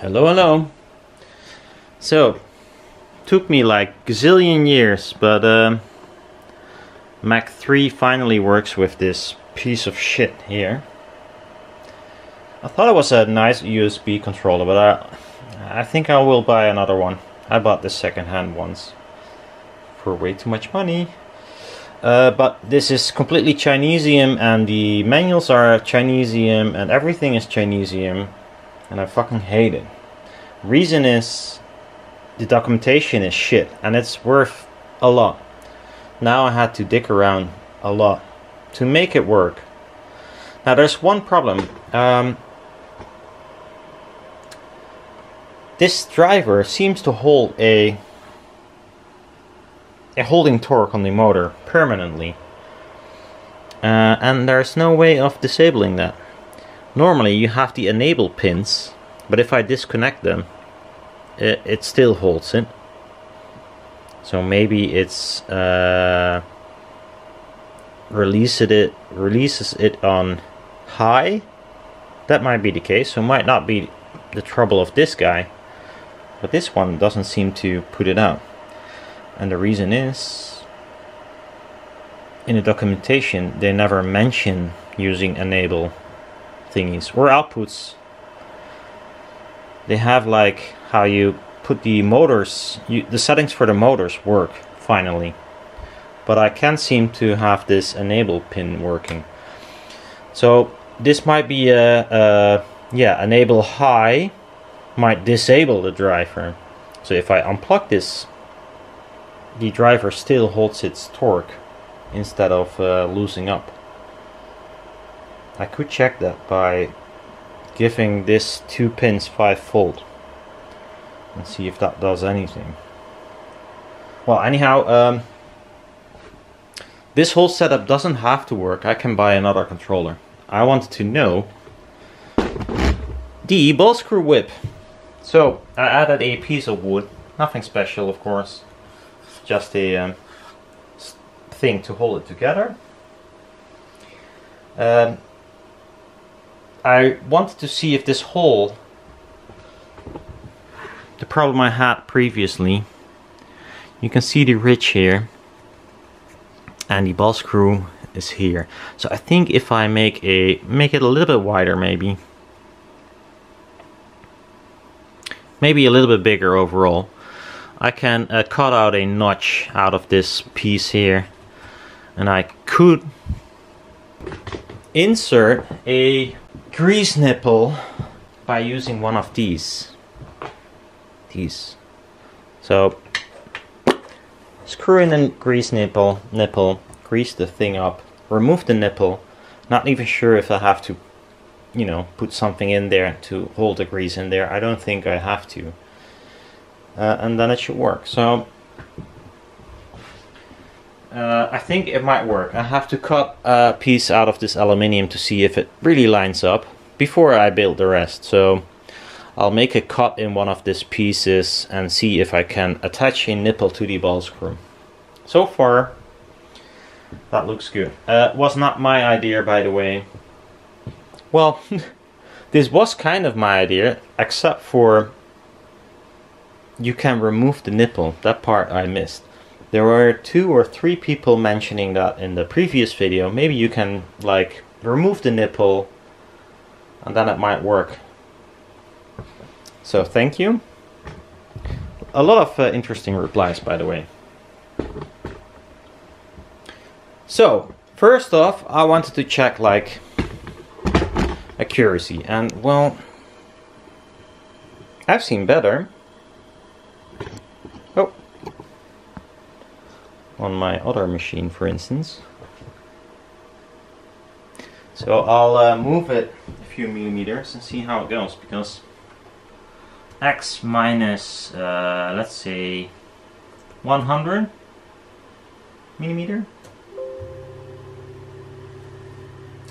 Hello, hello. So, took me like gazillion years, but um, Mach 3 finally works with this piece of shit here. I thought it was a nice USB controller, but I, I think I will buy another one. I bought this second-hand ones for way too much money. Uh, but this is completely Chinesium and the manuals are Chinesium and everything is Chinesium and I fucking hate it. Reason is the documentation is shit and it's worth a lot. Now I had to dick around a lot to make it work. Now there's one problem. Um, this driver seems to hold a a holding torque on the motor permanently. Uh, and there's no way of disabling that. Normally you have the enable pins, but if I disconnect them, it, it still holds it. So maybe it's uh, releases it releases it on high. That might be the case. So might not be the trouble of this guy, but this one doesn't seem to put it out. And the reason is, in the documentation, they never mention using enable thingies or outputs. They have like how you put the motors, you, the settings for the motors work finally. But I can't seem to have this enable pin working. So this might be a, a yeah, enable high might disable the driver. So if I unplug this the driver still holds its torque instead of uh, losing up. I could check that by giving this two pins 5 volt and see if that does anything. Well anyhow um, this whole setup doesn't have to work, I can buy another controller. I wanted to know the ball screw whip. So I added a piece of wood, nothing special of course just a um, thing to hold it together. Um, I wanted to see if this hole, the problem I had previously, you can see the ridge here and the ball screw is here. So I think if I make a make it a little bit wider maybe, maybe a little bit bigger overall, I can uh, cut out a notch out of this piece here and I could insert a grease nipple by using one of these. These. So screw in the grease nipple nipple grease the thing up remove the nipple. Not even sure if I have to you know put something in there to hold the grease in there. I don't think I have to. Uh, and then it should work. So uh, I think it might work. I have to cut a piece out of this aluminium to see if it really lines up before I build the rest. So I'll make a cut in one of these pieces and see if I can attach a nipple to the ball screw. So far, that looks good. Uh, was not my idea, by the way. Well, this was kind of my idea, except for you can remove the nipple. That part I missed. There were two or three people mentioning that in the previous video. Maybe you can like remove the nipple and then it might work. So thank you. A lot of uh, interesting replies by the way. So first off I wanted to check like accuracy and well I've seen better On my other machine, for instance. So I'll uh, move it a few millimeters and see how it goes because x minus, uh, let's say, 100 millimeter.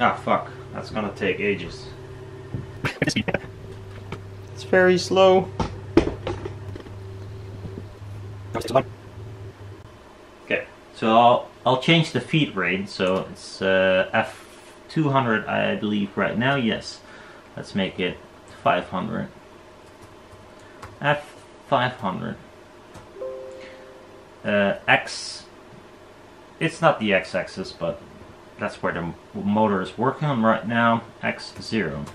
Ah, fuck. That's gonna take ages. it's very slow. Okay, so I'll, I'll change the feed rate, so it's uh, F200 I believe right now, yes. Let's make it 500. F500. Uh, X, it's not the X-axis, but that's where the motor is working on right now, X0.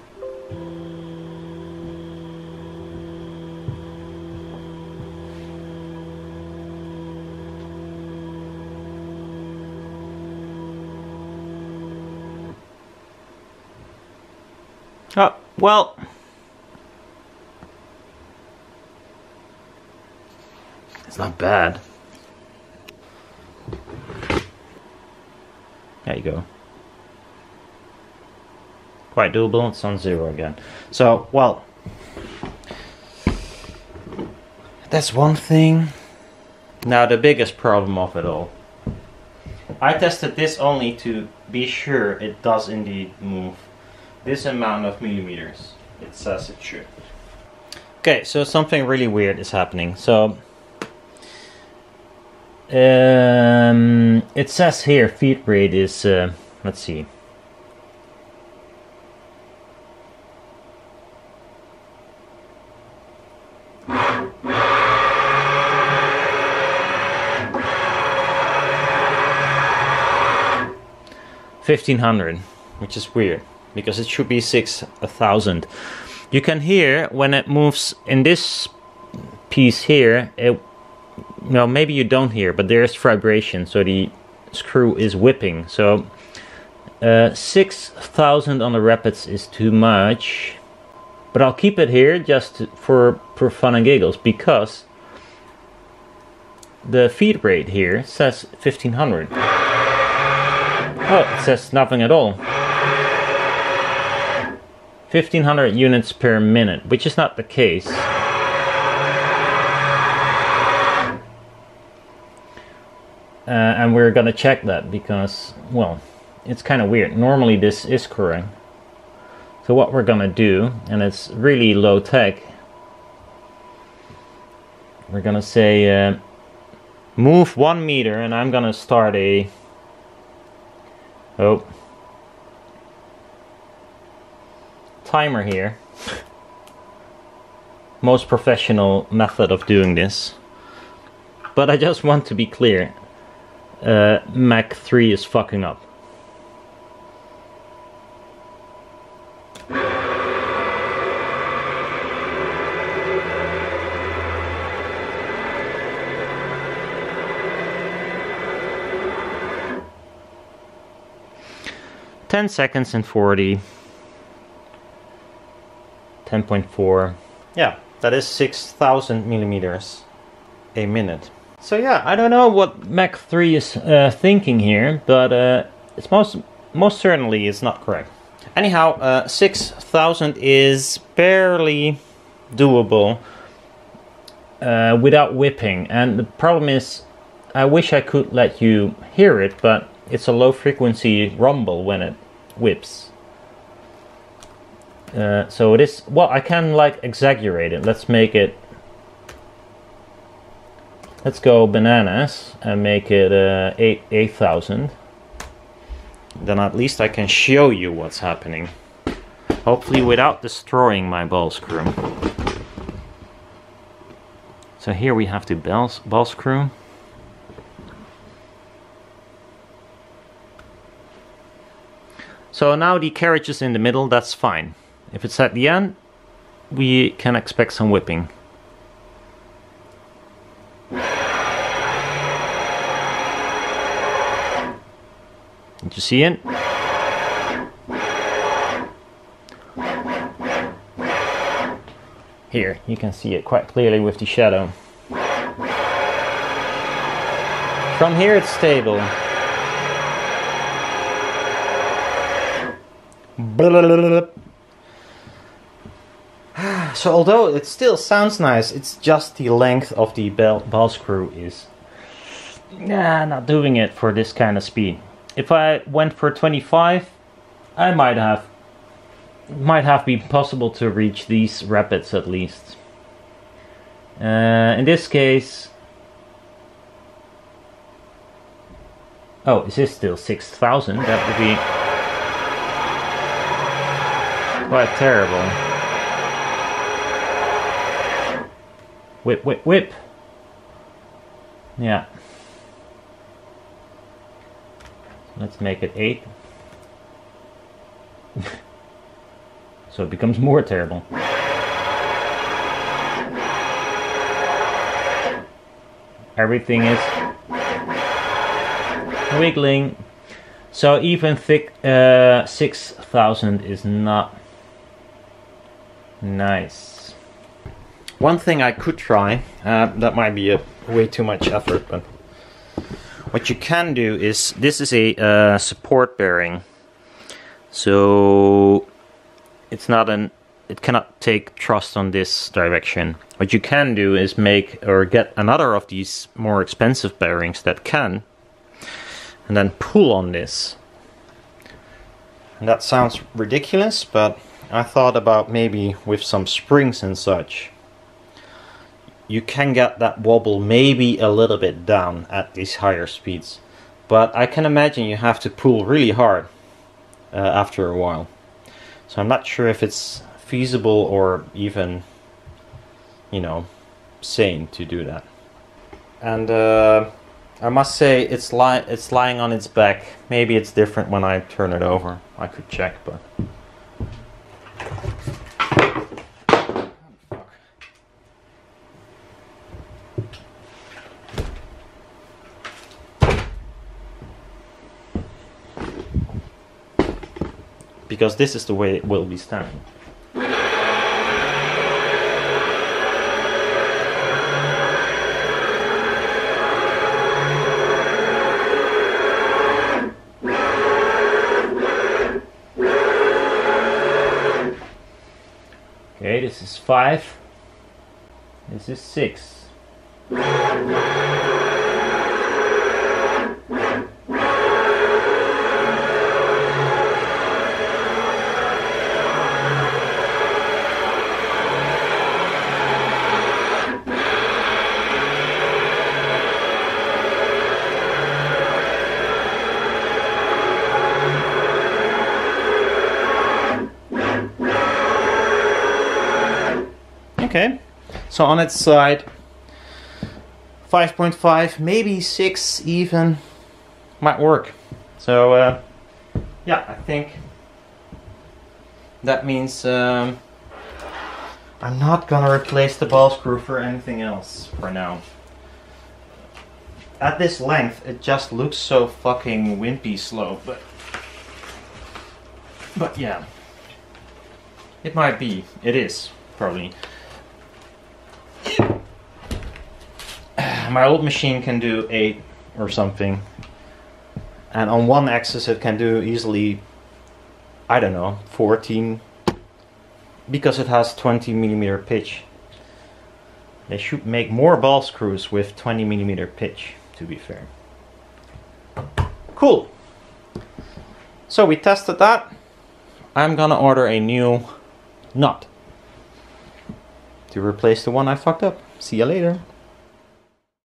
Oh, well. It's not bad. There you go. Quite doable, it's on zero again. So, well, that's one thing. Now, the biggest problem of it all. I tested this only to be sure it does indeed move this amount of millimeters. It says it should. Okay, so something really weird is happening. So um, it says here feed rate is uh, let's see. Fifteen hundred, which is weird because it should be 6000 you can hear when it moves in this piece here it no maybe you don't hear but there's vibration so the screw is whipping. So uh, 6000 on the rapids is too much but I'll keep it here just for, for fun and giggles because the feed rate here says 1500 oh it says nothing at all 1500 units per minute, which is not the case. Uh, and we're gonna check that because, well, it's kind of weird. Normally this is correct. So what we're gonna do, and it's really low tech, we're gonna say uh, move one meter and I'm gonna start a, oh, timer here. Most professional method of doing this. But I just want to be clear. Uh, Mach 3 is fucking up. Ten seconds and forty. 10.4 yeah that is 6000 millimeters a minute. So yeah i don't know what mach 3 is uh, thinking here but uh, it's most most certainly is not correct. Anyhow uh, 6000 is barely doable uh, without whipping. And the problem is i wish i could let you hear it but it's a low frequency rumble when it whips uh, so it is, well, I can like exaggerate it. Let's make it, let's go bananas and make it uh, 8 8000. Then at least I can show you what's happening. Hopefully without destroying my ball screw. So here we have the ball, ball screw. So now the carriage is in the middle, that's fine. If it's at the end, we can expect some whipping. Did you see it? Here, you can see it quite clearly with the shadow. From here it's stable. So although it still sounds nice, it's just the length of the bell, ball screw is nah, not doing it for this kind of speed. If I went for 25, I might have might have been possible to reach these rapids at least. Uh, in this case, oh, is this still 6,000? That would be quite terrible. Whip, whip, whip. Yeah. Let's make it 8. so it becomes more terrible. Everything is wiggling. So even thick uh, 6000 is not nice. One thing I could try, uh, that might be a way too much effort, but what you can do is this is a uh, support bearing, so it's not an it cannot take thrust on this direction. What you can do is make or get another of these more expensive bearings that can, and then pull on this. And that sounds ridiculous, but I thought about maybe with some springs and such you can get that wobble maybe a little bit down at these higher speeds. But I can imagine you have to pull really hard uh, after a while. So I'm not sure if it's feasible or even, you know, sane to do that. And uh, I must say it's, li it's lying on its back. Maybe it's different when I turn it over. I could check, but... because this is the way it will be standing. Okay, this is five. This is six. Okay, so on its side, 5.5, maybe 6 even, might work. So, uh, yeah, I think that means um, I'm not gonna replace the ball screw for anything else for now. At this length, it just looks so fucking wimpy slow, but... But yeah. It might be. It is, probably. My old machine can do 8 or something. And on one axis it can do easily, I don't know, 14. Because it has 20 millimeter pitch. They should make more ball screws with 20 millimeter pitch, to be fair. Cool. So we tested that. I'm gonna order a new nut to replace the one I fucked up. See you later.